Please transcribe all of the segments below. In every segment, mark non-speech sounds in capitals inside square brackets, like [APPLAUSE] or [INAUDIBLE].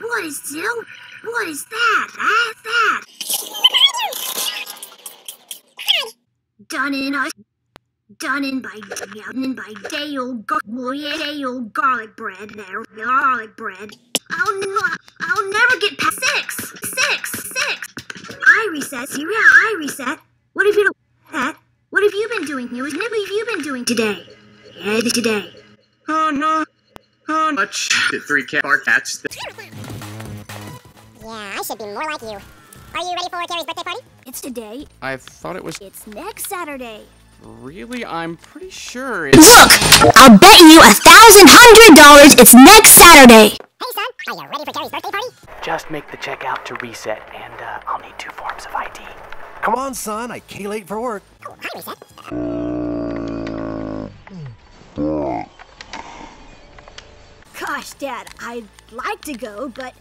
What is Dill? What is that? Ah, that. Done in a done in by done in by day old day old garlic bread there garlic bread. I'll i'll never get past six six six. I reset. Yeah, I reset. What have you that? What have you been doing here? What have you been doing today? Yeah, today. Oh no. Oh, much. The three cat bar cats. Yeah, I should be more like you. Are you ready for Carrie's birthday party? It's today. I thought it was It's next Saturday. really. I'm pretty sure it's. Look, I'll bet you a thousand hundred dollars it's next Saturday. Hey, son, are you ready for Carrie's birthday party? Just make the check out to reset, and uh, I'll need two forms of ID. Come on, son. I can't late for work. Oh, hi, Reset. Gosh, Dad, I'd like to go, but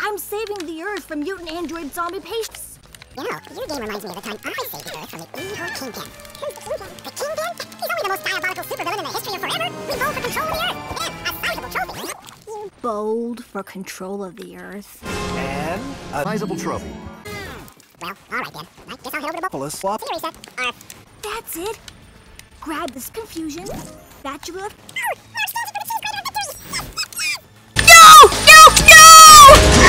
I'm saving the Earth from mutant android zombie patients. You know, your game reminds me of the time I saved the Earth from the evil Kingpin. The Kingpin? He's only the most diabolical supervillain in the history of forever. We go for control of the Earth. And a sizable trophy. You Bold for control of the Earth. And a sizable trophy. Well, all right then. I guess I'll head over to Full of. See you, Reset. That's it. Grab this confusion. Spatula. No! No! No!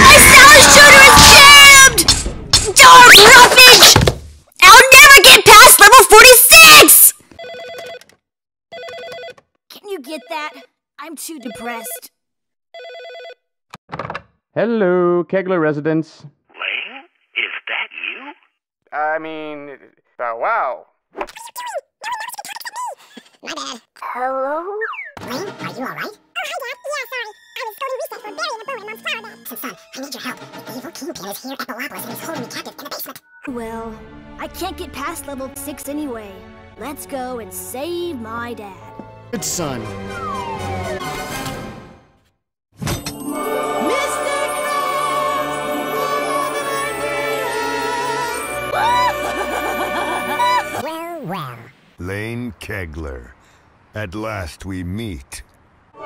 My sour shooter is jammed! Dark roughage! I'll never get past level 46! Can you get that? I'm too depressed. Hello, Kegler residents. Layne, is that you? I mean, uh, wow. my bad. Hello? Layne, are you alright? Oh, hi, Dad. Yeah, sorry. I was going to reset for burying a bone in Mom's flower bed. Son, I need your help. The evil Kingpin is here at Belopolis and he's holding me captive in the basement. Well, I can't get past level 6 anyway. Let's go and save my dad. Good son. Well, well. Layne Kegler. At last we meet. You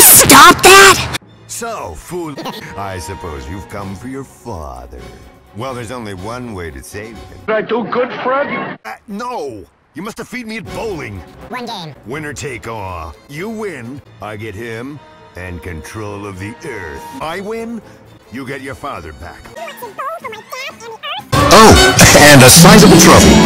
stop that! So, fool. [LAUGHS] I suppose you've come for your father. Well, there's only one way to save him. Did I do good, Fred? Uh, no! You must defeat me at bowling. One game. Winner take all. You win, I get him and control of the Earth. I win, you get your father back. And a sizable trophy.